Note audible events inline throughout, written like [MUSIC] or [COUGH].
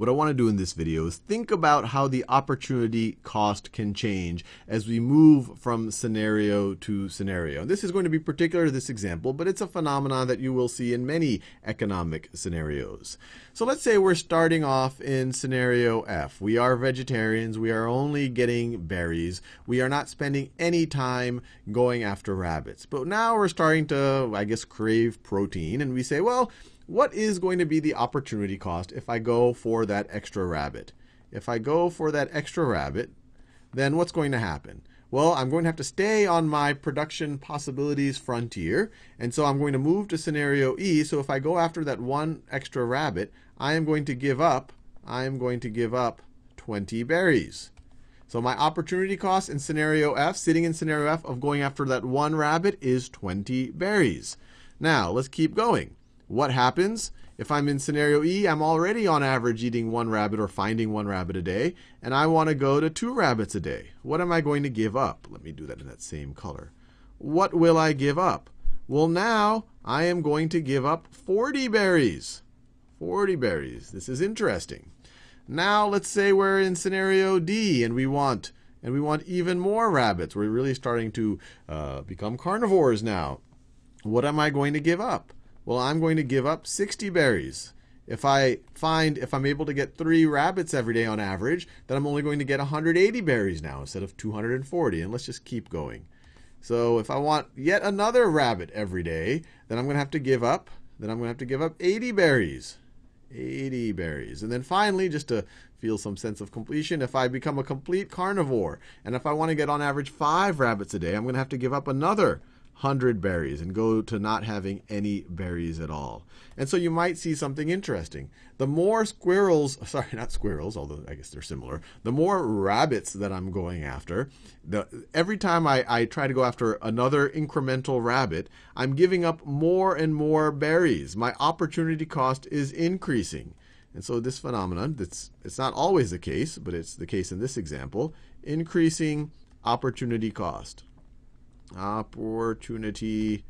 what I want to do in this video is think about how the opportunity cost can change as we move from scenario to scenario. This is going to be particular to this example, but it's a phenomenon that you will see in many economic scenarios. So let's say we're starting off in scenario F. We are vegetarians. We are only getting berries. We are not spending any time going after rabbits. But now we're starting to, I guess, crave protein, and we say, well, what is going to be the opportunity cost if I go for that extra rabbit? If I go for that extra rabbit, then what's going to happen? Well, I'm going to have to stay on my production possibilities frontier, and so I'm going to move to scenario E. So if I go after that one extra rabbit, I am going to give up, I am going to give up 20 berries. So my opportunity cost in scenario F, sitting in scenario F of going after that one rabbit is 20 berries. Now, let's keep going. What happens? If I'm in scenario E, I'm already on average eating one rabbit or finding one rabbit a day, and I want to go to two rabbits a day. What am I going to give up? Let me do that in that same color. What will I give up? Well, now I am going to give up 40 berries. 40 berries. This is interesting. Now let's say we're in scenario D and we want and we want even more rabbits. We're really starting to uh, become carnivores now. What am I going to give up? Well, I'm going to give up 60 berries. If I find, if I'm able to get three rabbits every day on average, then I'm only going to get 180 berries now instead of 240. And let's just keep going. So if I want yet another rabbit every day, then I'm going to have to give up, then I'm going to have to give up 80 berries. 80 berries. And then finally, just to feel some sense of completion, if I become a complete carnivore, and if I want to get on average five rabbits a day, I'm going to have to give up another 100 berries and go to not having any berries at all. And so you might see something interesting. The more squirrels, [LAUGHS] sorry, not squirrels, although I guess they're similar, the more rabbits that I'm going after, the, every time I, I try to go after another incremental rabbit, I'm giving up more and more berries. My opportunity cost is increasing. And so this phenomenon, that's, it's not always the case, but it's the case in this example, increasing opportunity cost opportunity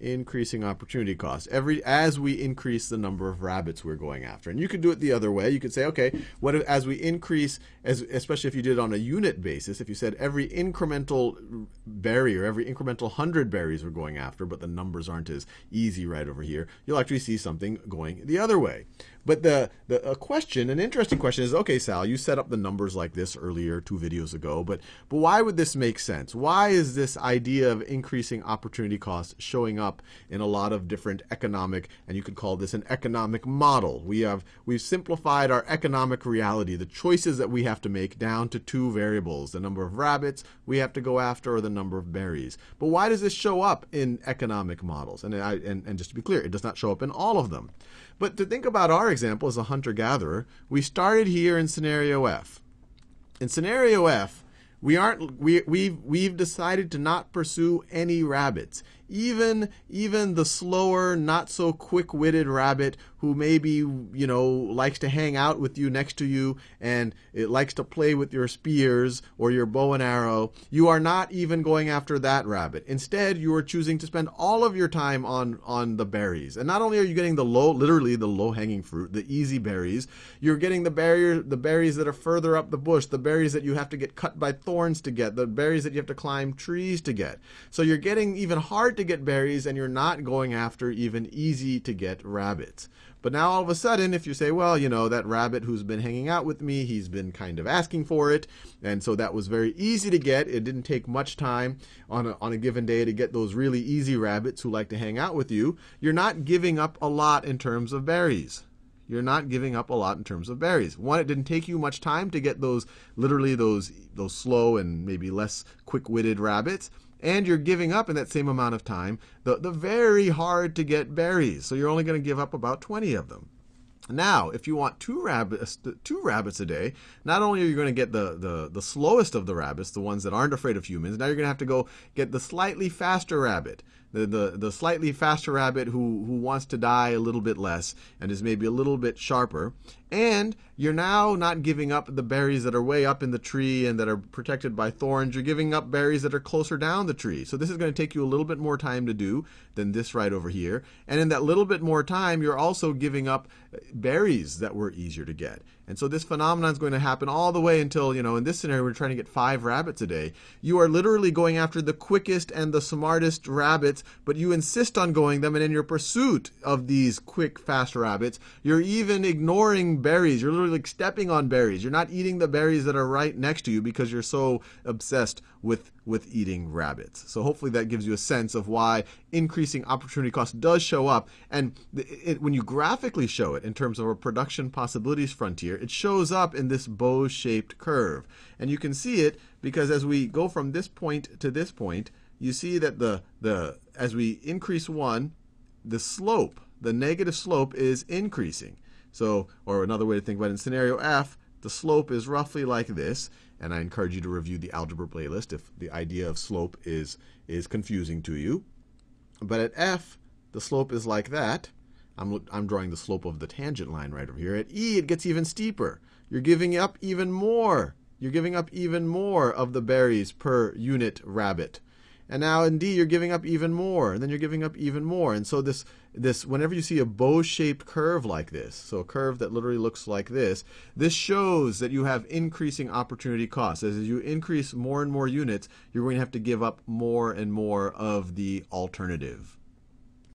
increasing opportunity cost every as we increase the number of rabbits we're going after and you could do it the other way. You could say okay what if, as we increase as especially if you did it on a unit basis if you said every incremental berry or every incremental 100 berries we're going after but the numbers aren't as easy right over here you'll actually see something going the other way. But the, the a question, an interesting question is, okay, Sal, you set up the numbers like this earlier, two videos ago, but but why would this make sense? Why is this idea of increasing opportunity cost showing up in a lot of different economic, and you could call this an economic model? We have we've simplified our economic reality, the choices that we have to make down to two variables: the number of rabbits we have to go after, or the number of berries. But why does this show up in economic models? And I, and, and just to be clear, it does not show up in all of them. But to think about our example as a hunter gatherer, we started here in scenario F. In scenario F, we aren't we we've we've decided to not pursue any rabbits even even the slower, not so quick-witted rabbit who maybe you know likes to hang out with you next to you and it likes to play with your spears or your bow and arrow, you are not even going after that rabbit. Instead, you are choosing to spend all of your time on on the berries. And not only are you getting the low, literally the low-hanging fruit, the easy berries, you're getting the barrier, the berries that are further up the bush, the berries that you have to get cut by thorns to get, the berries that you have to climb trees to get. So you're getting even hard to get berries and you're not going after even easy to get rabbits. But now all of a sudden, if you say, well, you know, that rabbit who's been hanging out with me, he's been kind of asking for it. And so that was very easy to get. It didn't take much time on a, on a given day to get those really easy rabbits who like to hang out with you. You're not giving up a lot in terms of berries you're not giving up a lot in terms of berries. One, it didn't take you much time to get those literally those those slow and maybe less quick-witted rabbits and you're giving up in that same amount of time the, the very hard to get berries. So you're only going to give up about 20 of them. Now, if you want two rabbits, two rabbits a day, not only are you going to get the, the, the slowest of the rabbits, the ones that aren't afraid of humans, now you're going to have to go get the slightly faster rabbit. The, the, the slightly faster rabbit who, who wants to die a little bit less and is maybe a little bit sharper. And you're now not giving up the berries that are way up in the tree and that are protected by thorns. You're giving up berries that are closer down the tree. So this is going to take you a little bit more time to do than this right over here. And in that little bit more time, you're also giving up berries that were easier to get. And so this phenomenon is going to happen all the way until, you know, in this scenario, we're trying to get five rabbits a day. You are literally going after the quickest and the smartest rabbits, but you insist on going them. And in your pursuit of these quick, fast rabbits, you're even ignoring berries. You're literally like stepping on berries. You're not eating the berries that are right next to you because you're so obsessed with with eating rabbits. So hopefully that gives you a sense of why increasing opportunity cost does show up. And it, it, when you graphically show it in terms of a production possibilities frontier, it shows up in this bow-shaped curve. And you can see it because as we go from this point to this point, you see that the the as we increase one, the slope, the negative slope is increasing. So, or another way to think about it, in scenario F, the slope is roughly like this, and I encourage you to review the algebra playlist if the idea of slope is is confusing to you. But at F, the slope is like that. I'm, I'm drawing the slope of the tangent line right over here. At E, it gets even steeper. You're giving up even more. You're giving up even more of the berries per unit rabbit. And now in D, you're giving up even more, and then you're giving up even more. And so this, this, whenever you see a bow-shaped curve like this, so a curve that literally looks like this, this shows that you have increasing opportunity costs. As you increase more and more units, you're going to have to give up more and more of the alternative.